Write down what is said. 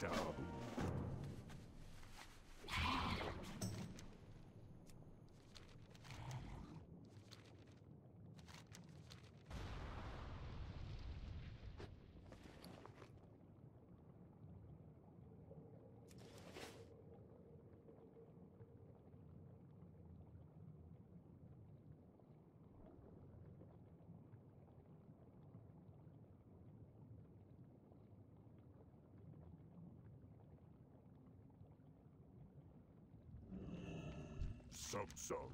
Doctor Who. Sub-Sub.